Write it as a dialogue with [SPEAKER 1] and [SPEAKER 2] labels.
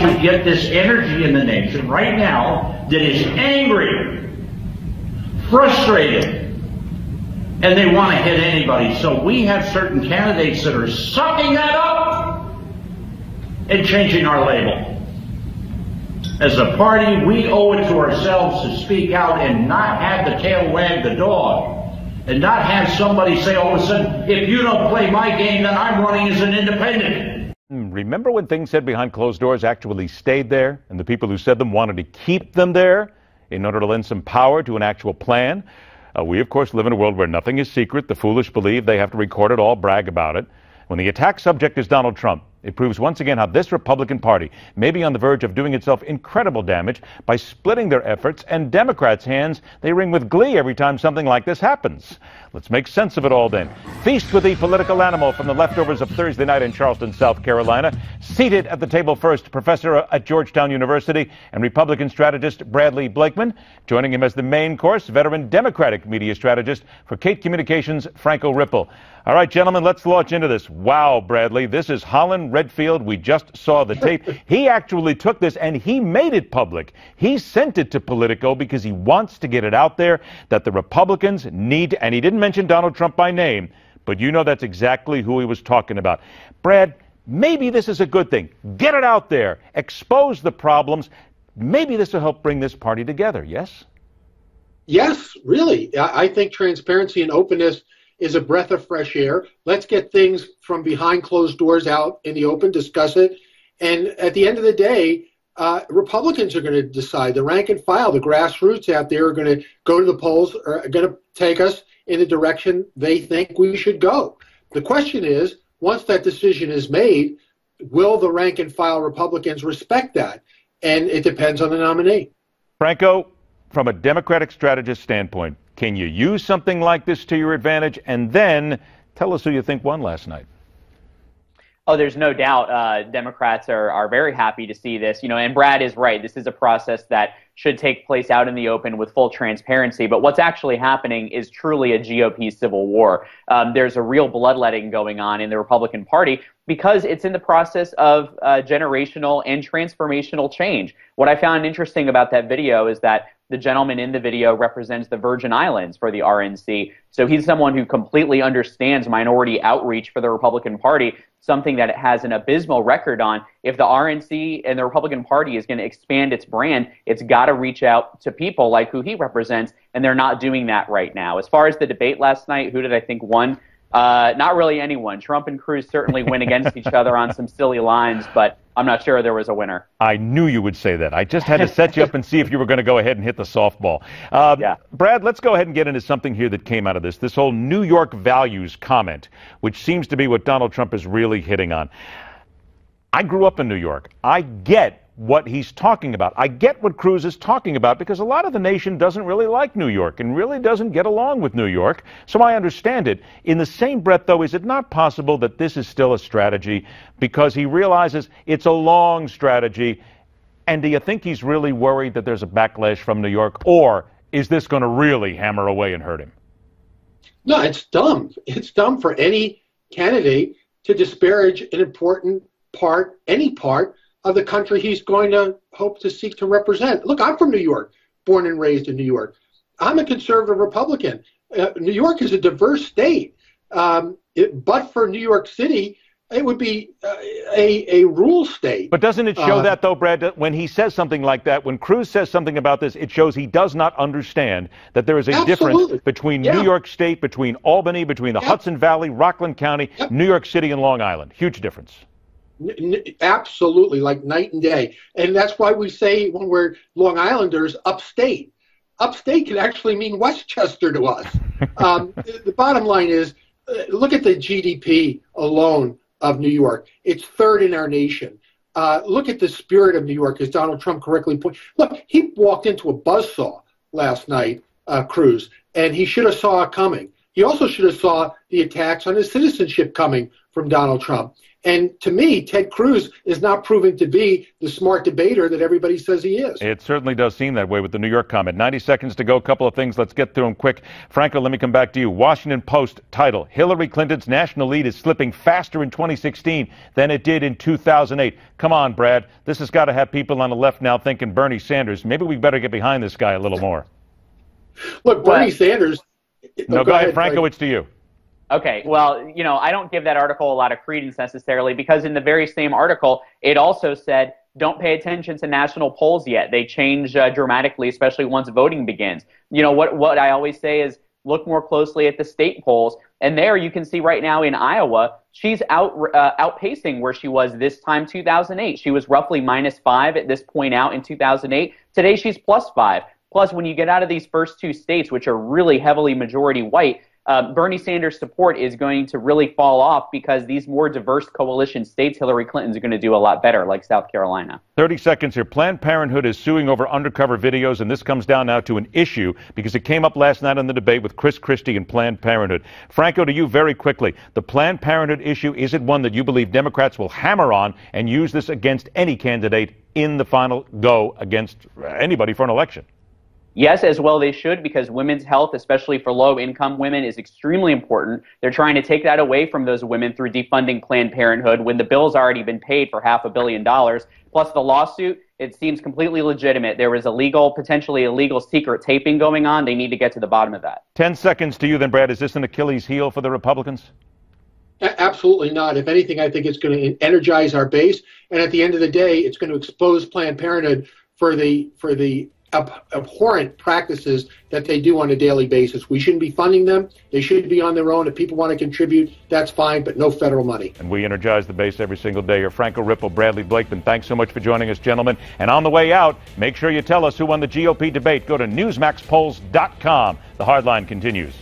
[SPEAKER 1] to get this energy in the nation right now that is angry, frustrated, and they want to hit anybody. So we have certain candidates that are sucking that up and changing our label. As a party, we owe it to ourselves to speak out and not have the tail wag the dog. And not have somebody say all of a sudden, if you don't play my game, then I'm running as an independent.
[SPEAKER 2] Hmm, remember when things said behind closed doors actually stayed there, and the people who said them wanted to keep them there in order to lend some power to an actual plan? Uh, we, of course, live in a world where nothing is secret. The foolish believe they have to record it all, brag about it. When the attack subject is Donald Trump, it proves once again how this Republican Party may be on the verge of doing itself incredible damage by splitting their efforts, and Democrats' hands they wring with glee every time something like this happens. Let's make sense of it all then. Feast with the political animal from the leftovers of Thursday night in Charleston, South Carolina. Seated at the table first, professor at Georgetown University and Republican strategist Bradley Blakeman. Joining him as the main course, veteran Democratic media strategist for Cate Communications, Franco Ripple. All right, gentlemen, let's launch into this. Wow, Bradley, this is Holland Redfield. We just saw the tape. he actually took this and he made it public. He sent it to Politico because he wants to get it out there that the Republicans need, and he didn't mention Donald Trump by name, but you know that's exactly who he was talking about. Brad, maybe this is a good thing. Get it out there, expose the problems. Maybe this will help bring this party together, yes?
[SPEAKER 3] Yes, really. I think transparency and openness is a breath of fresh air. Let's get things from behind closed doors out in the open, discuss it. And at the end of the day, uh, Republicans are going to decide. The rank and file, the grassroots out there are going to go to the polls, are going to take us in the direction they think we should go. The question is, once that decision is made, will the rank and file Republicans respect that? And it depends on the nominee.
[SPEAKER 2] Franco, from a Democratic strategist standpoint, can you use something like this to your advantage? And then tell us who you think won last night.
[SPEAKER 4] Oh, there's no doubt uh, Democrats are, are very happy to see this. You know, and Brad is right. This is a process that should take place out in the open with full transparency. But what's actually happening is truly a GOP civil war. Um, there's a real bloodletting going on in the Republican Party because it's in the process of uh, generational and transformational change. What I found interesting about that video is that the gentleman in the video represents the Virgin Islands for the RNC. So he's someone who completely understands minority outreach for the Republican Party, something that it has an abysmal record on. If the RNC and the Republican Party is going to expand its brand, it's got to reach out to people like who he represents, and they're not doing that right now. As far as the debate last night, who did I think won? Uh, not really anyone. Trump and Cruz certainly went against each other on some silly lines, but I'm not sure there was a winner.
[SPEAKER 2] I knew you would say that. I just had to set you up and see if you were going to go ahead and hit the softball. Um, yeah. Brad, let's go ahead and get into something here that came out of this. This whole New York values comment, which seems to be what Donald Trump is really hitting on. I grew up in New York. I get what he's talking about. I get what Cruz is talking about because a lot of the nation doesn't really like New York and really doesn't get along with New York. So I understand it. In the same breath, though, is it not possible that this is still a strategy because he realizes it's a long strategy? And do you think he's really worried that there's a backlash from New York? Or is this going to really hammer away and hurt him?
[SPEAKER 3] No, it's dumb. It's dumb for any candidate to disparage an important part, any part of the country he's going to hope to seek to represent. Look, I'm from New York, born and raised in New York. I'm a conservative Republican. Uh, New York is a diverse state. Um, it, but for New York City, it would be uh, a, a rule state.
[SPEAKER 2] But doesn't it show uh, that, though, Brad, that when he says something like that, when Cruz says something about this, it shows he does not understand that there is a absolutely. difference between yeah. New York State, between Albany, between the Hudson Valley, Rockland County. New York City, and Long Island. Huge difference.
[SPEAKER 3] N- absolutely, like night and day. And that's why we say when we're Long Islanders, upstate. Upstate can actually mean Westchester to us. um, the, bottom line is uh, look at the GDP alone of New York. It's third in our nation. Uh, look at the spirit of New York, as Donald Trump correctly put. Look, he walked into a buzzsaw last night, uh, Cruz, and he should have saw it coming. He also should have saw the attacks on his citizenship coming from Donald Trump. And to me, Ted Cruz is not proving to be the smart debater that everybody says he is.
[SPEAKER 2] It certainly does seem that way with the New York comment. 90 seconds to go. A couple of things. Let's get through them quick. Franco, let me come back to you. Washington Post title Hillary Clinton's national lead is slipping faster in 2016 than it did in 2008. Come on, Brad. This has got to have people on the left now thinking Bernie Sanders. Maybe we better get behind this guy a little more.
[SPEAKER 3] Look, Bernie Sanders.
[SPEAKER 2] No, oh, go, go ahead, ahead, Franco. It's to you.
[SPEAKER 4] Okay, well, you know, I don't give that article a lot of credence necessarily because in the very same article, it also said don't pay attention to national polls yet. They change uh, dramatically, especially once voting begins. You know, what, what I always say is look more closely at the state polls. And there you can see right now in Iowa, she's out uh, outpacing where she was this time 2008. She was roughly minus five at this point out in 2008. Today she's plus five. Plus, when you get out of these first two states, which are really heavily majority white, uh, Bernie Sanders' support is going to really fall off because these more diverse coalition states, Hillary Clinton's going to do a lot better, like South Carolina.
[SPEAKER 2] 30 seconds here. Planned Parenthood is suing over undercover videos, and this comes down now to an issue because it came up last night in the debate with Chris Christie and Planned Parenthood. Franco, to you very quickly. The Planned Parenthood issue, is it one that you believe Democrats will hammer on and use this against any candidate in the final go against anybody for an election?
[SPEAKER 4] Yes, as well they should, because women's health, especially for low income women, is extremely important. They're trying to take that away from those women through defunding Planned Parenthood when the bill's already been paid for half a billion dollars. Plus, the lawsuit, it seems completely legitimate. There was illegal, potentially illegal secret taping going on. They need to get to the bottom of that.
[SPEAKER 2] 10 seconds to you, then, Brad. Is this an Achilles heel for the Republicans?
[SPEAKER 3] Absolutely not. If anything, I think it's going to energize our base, and at the end of the day, it's going to expose Planned Parenthood for the for the ab- abhorrent practices that they do on a daily basis. We shouldn't be funding them. They should be on their own. If people want to contribute, that's fine, but no federal money.
[SPEAKER 2] And we energize the base every single day. Here, Franco Ripple, Bradley Blakeman, thanks so much for joining us, gentlemen. And on the way out, make sure you tell us who won the GOP debate. Go to NewsmaxPolls.com. The hardline continues.